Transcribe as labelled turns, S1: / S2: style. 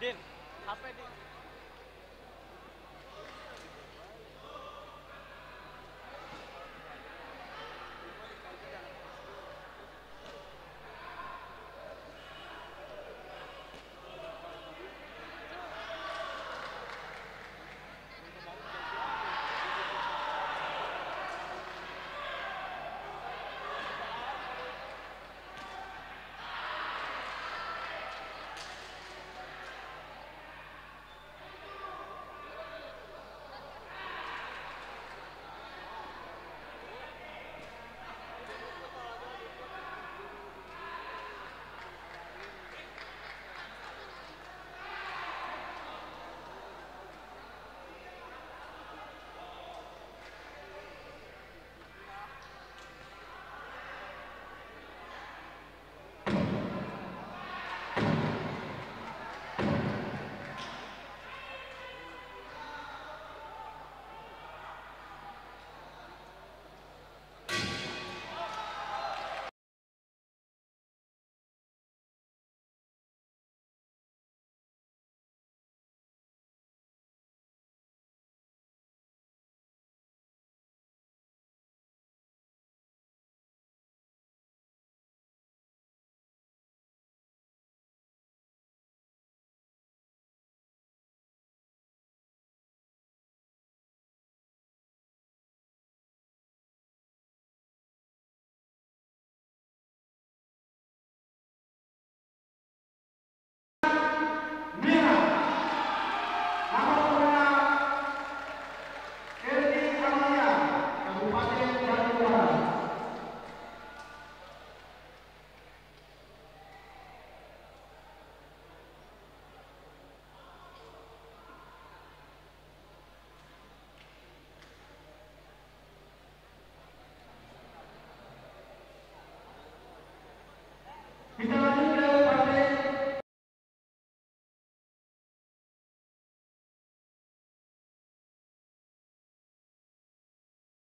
S1: Din, apa Din.